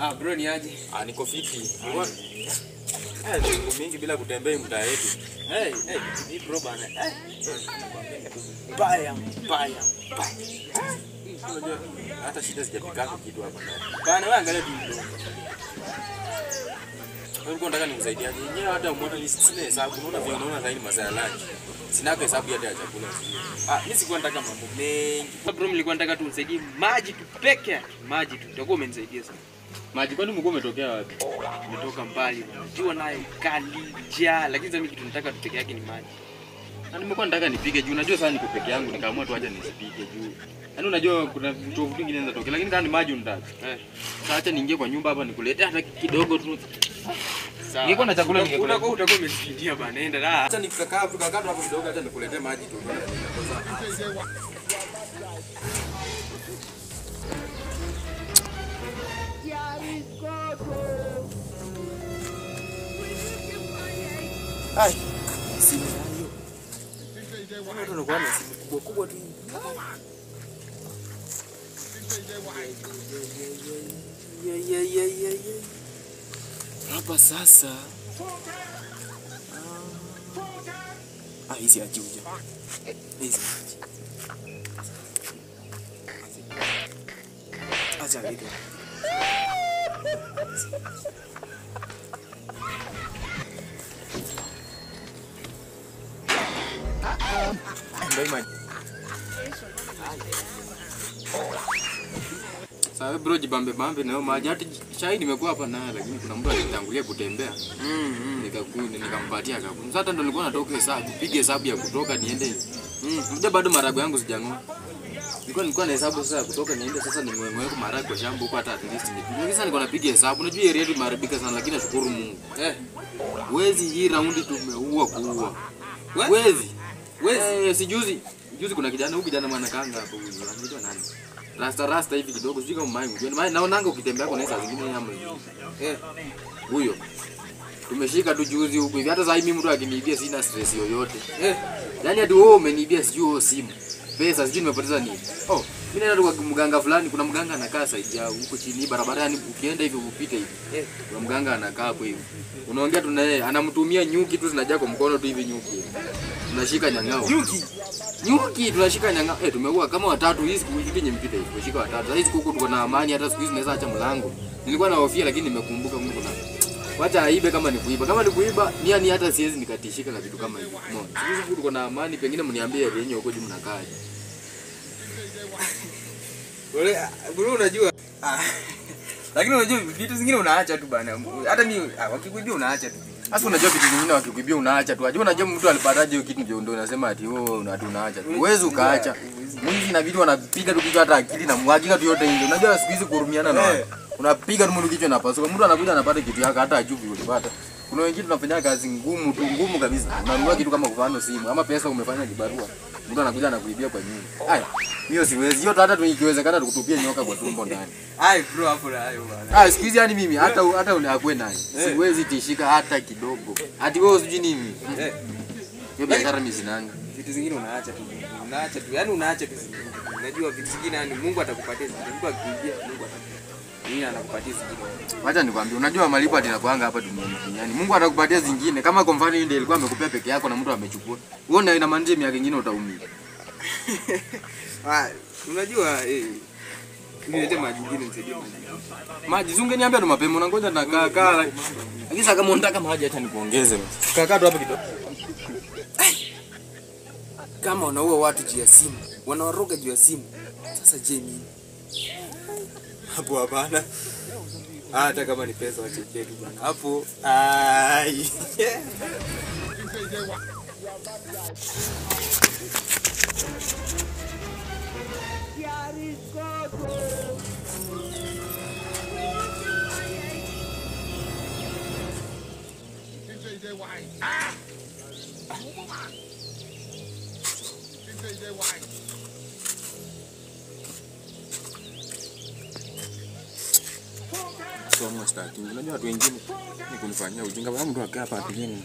Ah, bro ni aje? Ah, niko fiti. Eh, siku mingi bila kutembea mtaa yetu. Hey, hey, ni bro bana. Hey. Baya, baya. Unajua hata shida sijapikako kitu hapa. Bana wewe angalia tu ulikuwa unataka nikusaidiaje? Yenyewe hata umeona ni sina hesabu. Unaona vile unaona zaidi masaa ya lunch. Sina hesabu hata ya chakula. Ah, mimi sikuwa nataka mambo mengi. Bro, nilikuwa nataka tu unisaidie maji tu peke yake. Maji tu. Utakuwa umenisaidia sana. Maji kwani mguu umetokea wapi? Umetoka mbali. Jua nayo kali, ja, lakini sasa mimi kitu nataka tupeke yake ni maji. Na nimekuwa nataka nipige juu. Unajua sasa niko peke yangu nikaamua tu aje nisipige juu. Yaani unajua kuna vitu vingi vinaweza tokea lakini kama ni maji unataka. Eh. Sasa acha niingie kwa nyumba hapa nikuletea hata kidogo tu. Sawa. Ningekuwa na chakula ningekula. Utakuwa utakuwa umesindia bana. Enda la. Acha nikakaa tu hapo kidogo acha nikuletee maji tu. Ai. Simu nayo. Watu wanakuwa na simu kubwa kubwa tu. Yeah, yeah, yeah, yeah, yeah. Hapa sasa. Ah, hizi ajuja. Hizi. Acha. Maji. Bro jibambe bambe nayo maji hata chai nimekuwa hapa naye lakini kuna mtu alitangulia kutembea. Mm, mm. Nikakuja nikampatia akakunywa. Sasa ndo nilikuwa natoka hesabu, piga hesabu ya kutoka niende. Mm, bado marago yangu sijang'oa. Nilikuwa nilikuwa na hesabu sasa kutoka niende sasa nimweke marago kwa shamba huko hata at least nipige. Sasa nilikuwa napiga hesabu. Unajua area yetu imeharibika sana lakini nashukuru Mungu. Eh, Wezi hii raundi tumeua kuua. We- Wezi. Wezi? Eh, si juzi. Juzi kuna kijana huyu kijana mwana kanga hapo huyu. Anaitwa nani? Rasta rasta hivi kidogo sijui kama mimi. Maana naonanga ukitembea kwa saa zingine ama eh. huyo. Tumeshika tu juzi huku hivi. Hata sasa mimi mtu akiniibia sina stress yoyote. Eh. Yaani hadi wewe umeniibia sijui wewe simu. Pesa sijui nimepoteza nini. Oh, mimi naenda kwa mganga fulani, kuna mganga anakaa side yao huko chini barabarani, ukienda hivi upite hivi. Eh. Kuna mganga anakaa hapo hivi. Unaongea tu na yeye, anamtumia nyuki tu zinajaa kwa mkono tu hivi nyuki. Tunashika nyang'ao. Nyuki. Nyuki tunashika nyang'ao. Eh, tumekuwa kama watatu hizi siku hivi yenye mpita hivi. Tumeshika watatu. Sasa hizi kuku tuko na amani hata siku hizi naweza acha mlango. Nilikuwa na hofia lakini nimekumbuka Mungu na. Wacha aibe kama ni kuiba. Kama ni kuiba, nia ni hata siwezi nikatishika na vitu kama hivyo. Umeona? Siku hizi tuko na amani, pengine mniambie yenyewe huko juu mnakaa. Wewe bro unajua. Ah. Lakini unajua vitu zingine unaacha tu bana. Hata mimi ah, wakikuibia unaacha tu. Sasa unajua vitu vingine wakikuibia unaacha tu. Unajua unajua mtu alipataje hiyo kitu ndio ndio unasema ati wewe una unaacha tu. Uwezi ukaacha. Mwingi na vitu wanapiga tu kichwa hata akili na mwajika tu yote nje. Unajua siku hizi kurumiana na watu. Unapiga tu kichwa na pasuka. Mtu anakuja anapata kitu yake hata ajui ulipata. Kuna wengine tunafanya kazi ngumu tu ngumu kabisa. Unanunua kitu kama kufanya simu ama pesa umefanya kibarua. Mtu anakuja anakuibia kwa nyumba. Haya. Hiyo siwezi. Hiyo hata tu ikiwezekana tukutupie nyoka kwa tumbo ndani. Hai bro hapo na hayo bana. Ah, siku hizi yani mimi hata hata unakuwe nani. Siwezi tishika hata kidogo. Hadi wewe usijui nini. Hiyo biashara mimi sinanga. Vitu zingine unaacha tu. Unaacha tu. Yaani unaacha tu. Unajua vitu zingine yani Mungu atakupatia Mungu akikuibia Mungu atakupatia. Yeye anakupatia zingine. Wacha nikwambie, unajua malipo ati nakuanga hapa duniani duniani. Mungu atakupatia zingine. Kama kwa mfano hii ndio ilikuwa amekupea peke yako na mtu amechukua. Wewe ndio inamaanisha miaka mingine utaumia. Ah, unajua eh Niletee maji ingine nisaidie maji. Maji zunge niambia ndo mapema unangoja na kaka. Lakini sasa kama unataka maji acha nikuongeze Kaka tu hapa kidogo. Kama unaua watu juu ya simu, wanawaroga juu ya simu. Sasa je, mimi hapo hapana. Hata kama ni pesa wachekee tu bana. Hapo ai. Somo staki. Unajua watu wengine ni kunifanyia ujinga. Mtu akaa hapa ni